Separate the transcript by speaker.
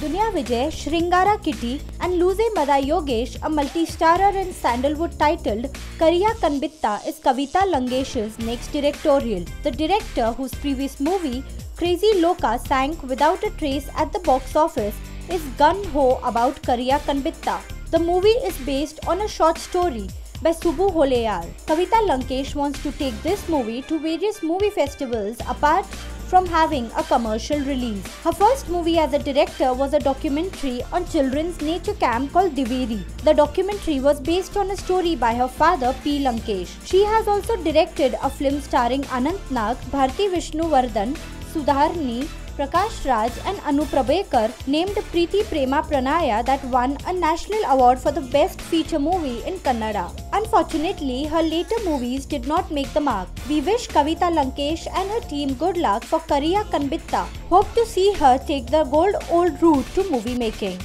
Speaker 1: Duniya Vijay, Shringara Kitty, and Loose Madha Yogesh, a multi-starrer in Sandalwood titled Kariya Kanbitta, is Kavitha Lankesh's next directorial. The director, whose previous movie Crazy Loka sank without a trace at the box office, is gun-ho about Kariya Kanbitta. The movie is based on a short story by Subbu Holeyar. Kavitha Lankesh wants to take this movie to various movie festivals apart from having a commercial release. Her first movie as a director was a documentary on children's nature camp called Deveeri. The documentary was based on a story by her father P. Lankesh. She has also directed a film starring Anant Nag, Bharti Vishnu Vardhan, Sudharani, Prakash Raj and Anu Prabhakar named Preethi Prema Pranaya that won a national award for the best feature movie in Kannada. Unfortunately, her later movies did not make the mark. We wish Kavitha Lankesh and her team good luck for Kariya Kanbitta. Hope to see her take the gold old route to movie making.